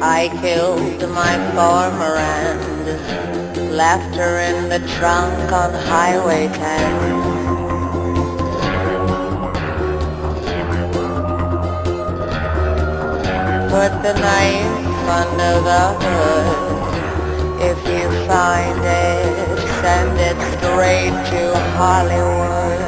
I killed my former and left her in the trunk on Highway 10. Put the knife under the hood. If you find it, send it straight to Hollywood.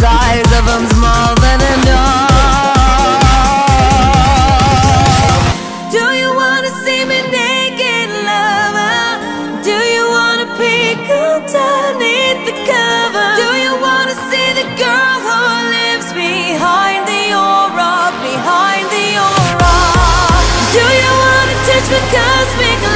size of him's more because we go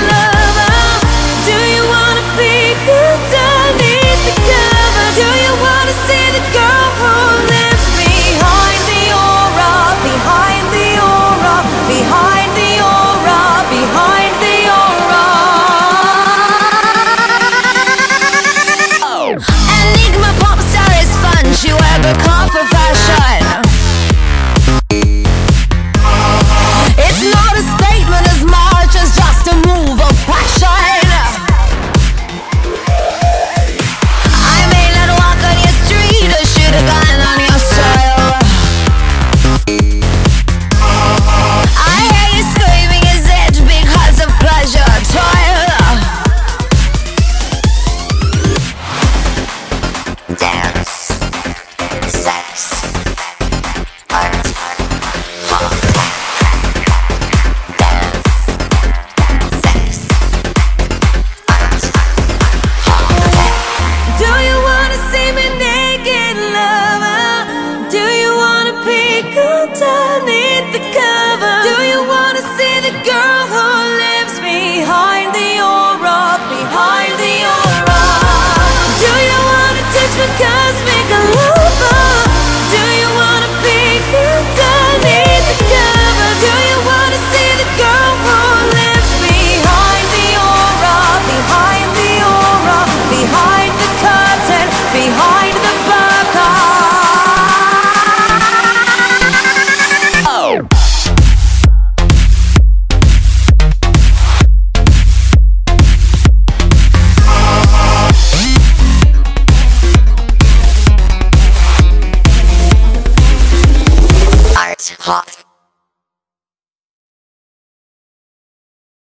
hot.